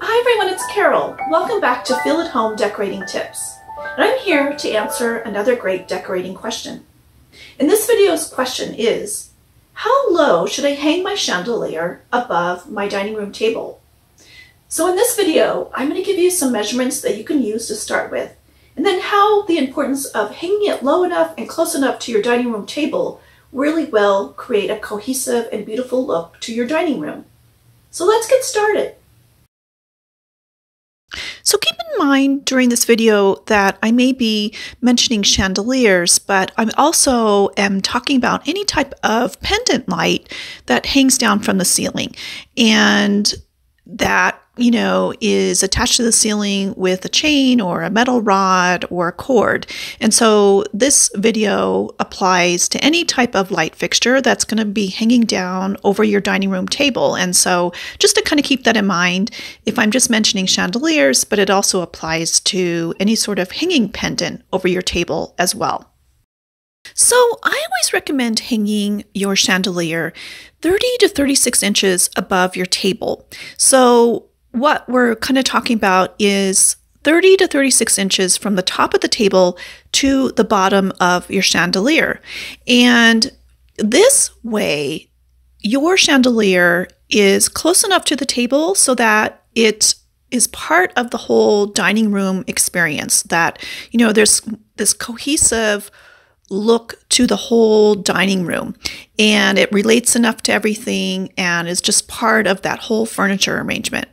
everyone, it's Carol. Welcome back to Feel at Home Decorating Tips. And I'm here to answer another great decorating question. And this video's question is, how low should I hang my chandelier above my dining room table? So in this video, I'm going to give you some measurements that you can use to start with, and then how the importance of hanging it low enough and close enough to your dining room table really will create a cohesive and beautiful look to your dining room. So let's get started. Mind during this video that I may be mentioning chandeliers, but I also am talking about any type of pendant light that hangs down from the ceiling. And that you know, is attached to the ceiling with a chain or a metal rod or a cord. And so this video applies to any type of light fixture that's going to be hanging down over your dining room table. And so just to kind of keep that in mind, if I'm just mentioning chandeliers, but it also applies to any sort of hanging pendant over your table as well. So I always recommend hanging your chandelier 30 to 36 inches above your table. So what we're kind of talking about is 30 to 36 inches from the top of the table to the bottom of your chandelier. And this way, your chandelier is close enough to the table so that it is part of the whole dining room experience that you know there's this cohesive look to the whole dining room and it relates enough to everything and is just part of that whole furniture arrangement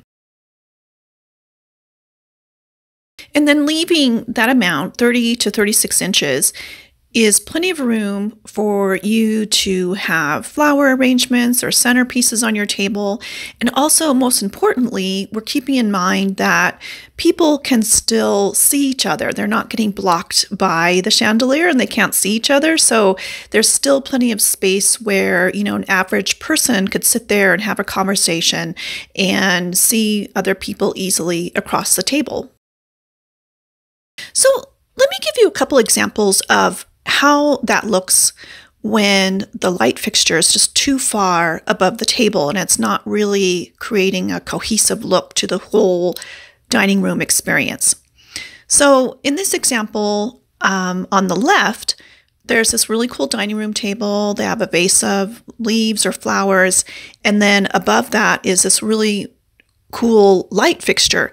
And then leaving that amount, 30 to 36 inches, is plenty of room for you to have flower arrangements or centerpieces on your table. And also, most importantly, we're keeping in mind that people can still see each other. They're not getting blocked by the chandelier and they can't see each other. So there's still plenty of space where, you know, an average person could sit there and have a conversation and see other people easily across the table. So let me give you a couple examples of how that looks when the light fixture is just too far above the table and it's not really creating a cohesive look to the whole dining room experience. So in this example, um, on the left, there's this really cool dining room table. They have a vase of leaves or flowers. And then above that is this really cool light fixture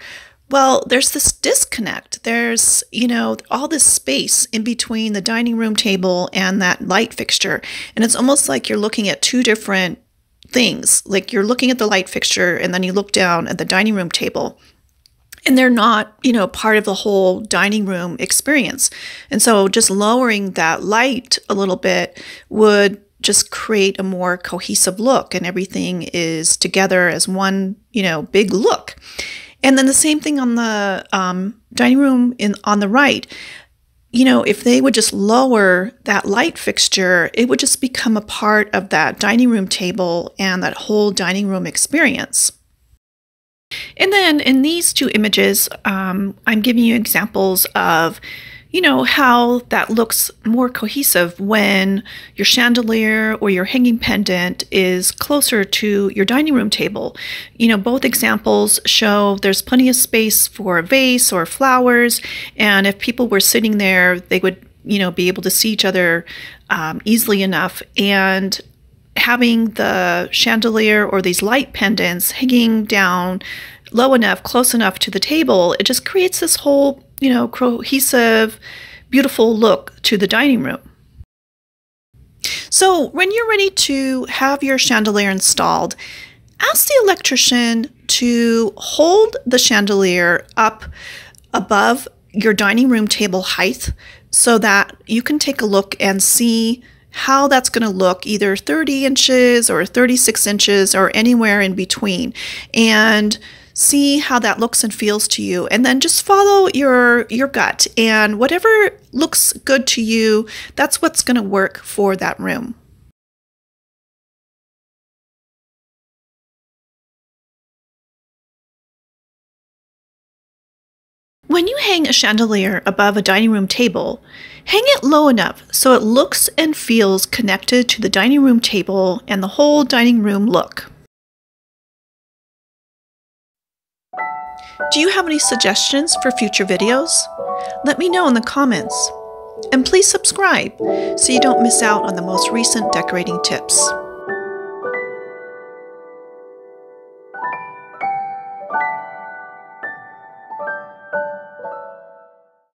well, there's this disconnect. There's, you know, all this space in between the dining room table and that light fixture. And it's almost like you're looking at two different things. Like you're looking at the light fixture and then you look down at the dining room table. And they're not, you know, part of the whole dining room experience. And so just lowering that light a little bit would just create a more cohesive look and everything is together as one, you know, big look. And then the same thing on the um, dining room in on the right. You know, if they would just lower that light fixture, it would just become a part of that dining room table and that whole dining room experience. And then in these two images, um, I'm giving you examples of you know, how that looks more cohesive when your chandelier or your hanging pendant is closer to your dining room table. You know, both examples show there's plenty of space for a vase or flowers, and if people were sitting there, they would, you know, be able to see each other um, easily enough. And having the chandelier or these light pendants hanging down low enough, close enough to the table, it just creates this whole you know, cohesive, beautiful look to the dining room. So when you're ready to have your chandelier installed, ask the electrician to hold the chandelier up above your dining room table height so that you can take a look and see how that's going to look either 30 inches or 36 inches or anywhere in between. And see how that looks and feels to you and then just follow your your gut and whatever looks good to you that's what's going to work for that room When you hang a chandelier above a dining room table, hang it low enough so it looks and feels connected to the dining room table and the whole dining room look. Do you have any suggestions for future videos? Let me know in the comments. And please subscribe so you don't miss out on the most recent decorating tips.